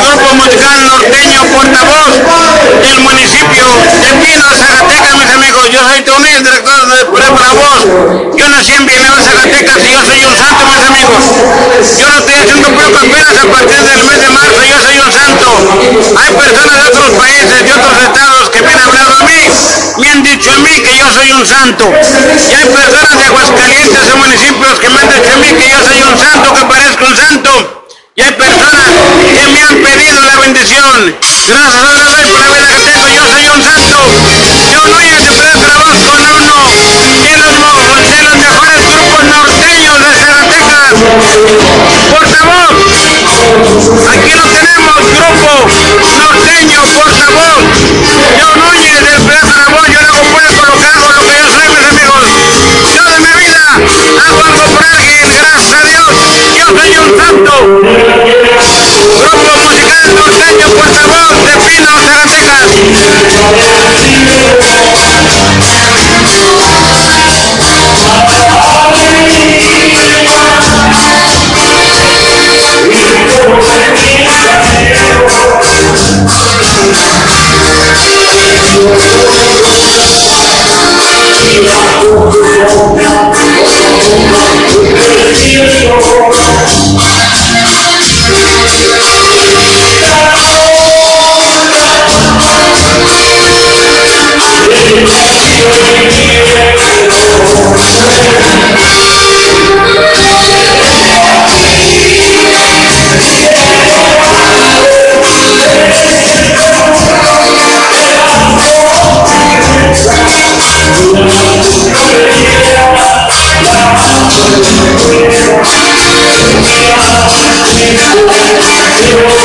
grupo norteño portavoz del municipio de Pino, Zacatecas, mis amigos. Yo soy Tony, el director de portavoz. Yo nací en Villanueva, Zacatecas y yo soy un santo, mis amigos. Yo no estoy haciendo prueba apenas a partir del mes de marzo, yo soy un santo. Hay personas de otros países, de otros estados que me han hablado a mí, me han dicho a mí que yo soy un santo. Y hay personas de Aguascalientes o municipios que me han dicho a mí que yo soy un santo, que parezco un santo. Y hay personas que me han pedido la bendición. Gracias a Dios por la Grupo musical norteño portavoz de Pino, Zacatecas. Thank.